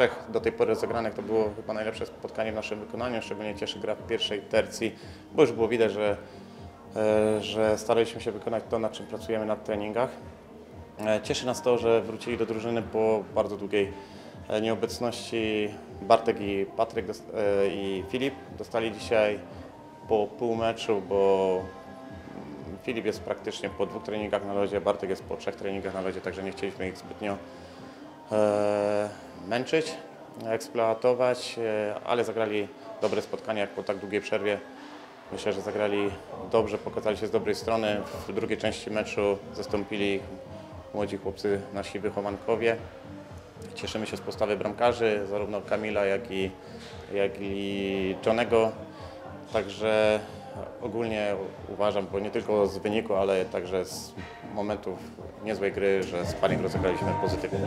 trzech do tej pory rozegranych to było chyba najlepsze spotkanie w naszym wykonaniu. Szczególnie cieszy gra w pierwszej tercji, bo już było widać, że, e, że staraliśmy się wykonać to, nad czym pracujemy na treningach. E, Cieszy nas to, że wrócili do drużyny po bardzo długiej e, nieobecności. Bartek i Patryk i Filip dostali dzisiaj po pół meczu, bo Filip jest praktycznie po dwóch treningach na lodzie, Bartek jest po trzech treningach na lodzie, także nie chcieliśmy ich zbytnio męczyć, eksploatować, e, ale zagrali dobre spotkanie jak po tak długiej przerwie. Myślę, że zagrali dobrze, pokazali się z dobrej strony. W drugiej części meczu zastąpili młodzi chłopcy, nasi wychowankowie. Cieszymy się z postawy bramkarzy, zarówno Kamila, jak i, jak i Johnego. Także ogólnie uważam, bo nie tylko z wyniku, ale także z momentów niezłej gry, że sparring rozegraliśmy pozytywnie.